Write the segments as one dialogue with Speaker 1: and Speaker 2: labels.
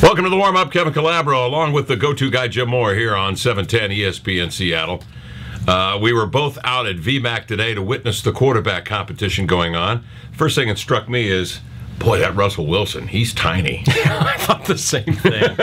Speaker 1: Welcome to the warm up, Kevin Calabro, along with the go to guy Jim Moore here on 710 ESPN Seattle. Uh, we were both out at VMAC today to witness the quarterback competition going on. First thing that struck me is, boy, that Russell Wilson, he's tiny.
Speaker 2: I thought the same thing.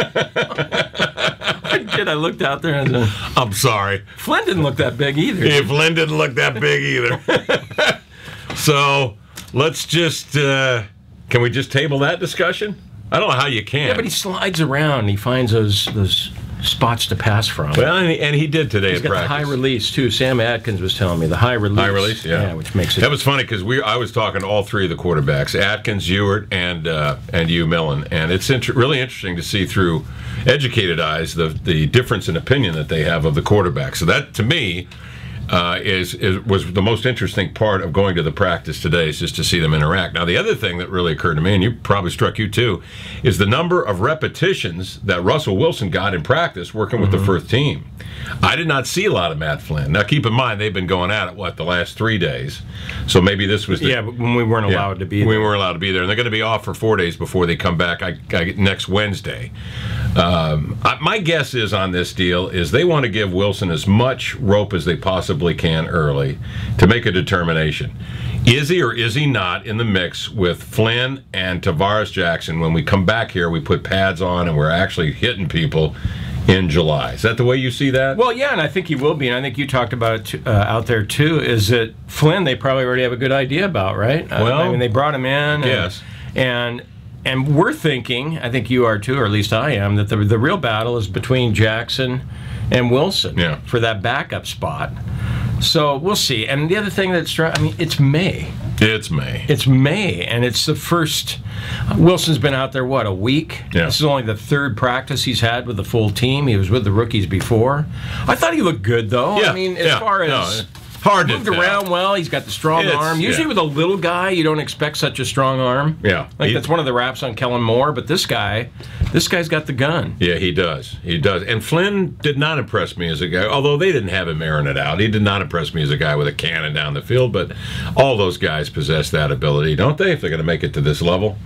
Speaker 2: I did. I looked out there and I said,
Speaker 1: I'm sorry.
Speaker 2: Flynn didn't look that big either.
Speaker 1: If Lynn didn't look that big either. so let's just, uh, can we just table that discussion? I don't know how you can.
Speaker 2: Yeah, but he slides around. He finds those those spots to pass from.
Speaker 1: well, and he, and he did today
Speaker 2: He's
Speaker 1: at
Speaker 2: got the high release too. Sam Adkins was telling me the high release.
Speaker 1: High release, yeah.
Speaker 2: which makes it.
Speaker 1: That was funny because we I was talking to all three of the quarterbacks, Adkins, Huard, and uh, and Hugh Millen, and it's inter- really interesting to see through educated eyes the the difference in opinion that they have of the quarterback. So that to me. Uh, is, is was the most interesting part of going to the practice today is just to see them interact. Now, the other thing that really occurred to me, and you probably struck you too, is the number of repetitions that Russell Wilson got in practice working with the first team. I did not see a lot of Matt Flynn. Now, keep in mind they've been going at it what the last three days, so maybe this was the,
Speaker 2: yeah, but when we weren't
Speaker 1: yeah,
Speaker 2: allowed to be
Speaker 1: We
Speaker 2: there.
Speaker 1: weren't allowed to be there, and they're going to be off for four days before they come back. I, I next Wednesday. Um, I, my guess is on this deal is they want to give Wilson as much rope as they possibly can early to make a determination. Is he or is he not in the mix with Flynn and Tarvaris Jackson? When we come back here, we put pads on and we're actually hitting people in July. Is that the way you see that?
Speaker 2: Well, yeah, and I think he will be, and I think you talked about it uh, out there too. Is that Flynn? They probably already have a good idea about, right? Uh,
Speaker 1: Well,
Speaker 2: I mean, they brought him in. And,
Speaker 1: yes.
Speaker 2: and and we're thinking, I think you are too, or at least I am, that the the real battle is between Jackson and Wilson
Speaker 1: Yeah.
Speaker 2: for that backup spot. So we'll see. And the other thing that's, I mean, it's May.
Speaker 1: it's May.
Speaker 2: It's May, and it's the first. Wilson's been out there what a week.
Speaker 1: Yeah.
Speaker 2: This is only the third practice he's had with the full team. He was with the rookies before. I thought he looked good though.
Speaker 1: Yeah,
Speaker 2: I mean, as
Speaker 1: yeah,
Speaker 2: far
Speaker 1: no,
Speaker 2: as
Speaker 1: hard to
Speaker 2: moved around well, he's got the strong
Speaker 1: It's-
Speaker 2: arm. Usually
Speaker 1: yeah.
Speaker 2: with a little guy, you don't expect such a strong arm.
Speaker 1: Yeah.
Speaker 2: like that's one of the raps on Kellen Moore. But this guy, this guy's got the gun.
Speaker 1: Yeah, he does. He does. And Flynn did not impress me as a guy, although they didn't have him airing it out. He did not impress me as a guy with a cannon down the field, but all those guys possess that ability, don't they, if they're going to make it to this level?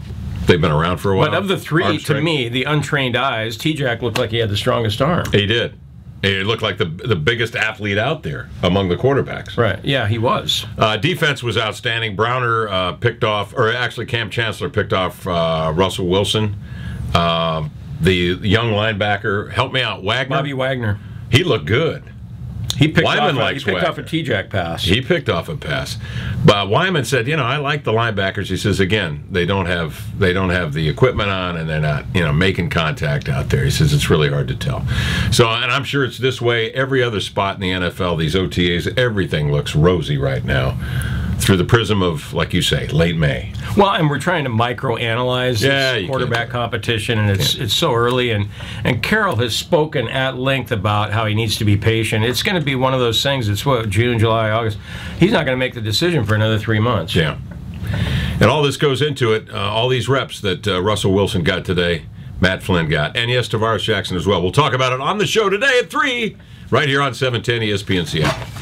Speaker 1: They've been around for a while.
Speaker 2: But of the three, to me, the untrained eyes, T-Jack looked like he had the strongest arm.
Speaker 1: He did. He looked like the the biggest athlete out there among the quarterbacks.
Speaker 2: Right? Yeah, he was.
Speaker 1: Uh, defense was outstanding. Browner uh, picked off, or actually Kam Chancellor picked off uh, Russell Wilson. Uh, the young linebacker, help me out, Wagner.
Speaker 2: Bobby Wagner.
Speaker 1: He looked good.
Speaker 2: He picked
Speaker 1: Wyman
Speaker 2: off. A, he
Speaker 1: likes
Speaker 2: picked off a. T-Jack pass.
Speaker 1: He picked off a pass, but Wyman said, "You know, I like the linebackers." He says, "Again, they don't have they don't have the equipment on, and they're not you know making contact out there." He says it's really hard to tell. So, and I'm sure it's this way every other spot in the NFL. These OTAs, everything looks rosy right now, through the prism of, like you say, late May.
Speaker 2: Well, and we're trying to microanalyze
Speaker 1: Yeah,
Speaker 2: this quarterback competition, and it's it's so early. And and Carroll has spoken at length about how he needs to be patient. It's going to be one of those things. It's what June, July, August. He's not going to make the decision for another three months.
Speaker 1: Yeah. And all this goes into it, uh, all these reps that uh, Russell Wilson got today, Matt Flynn got, and yes, Tarvaris Jackson as well. We'll talk about it on the show today at 3, right here on 710 ESPN Seattle.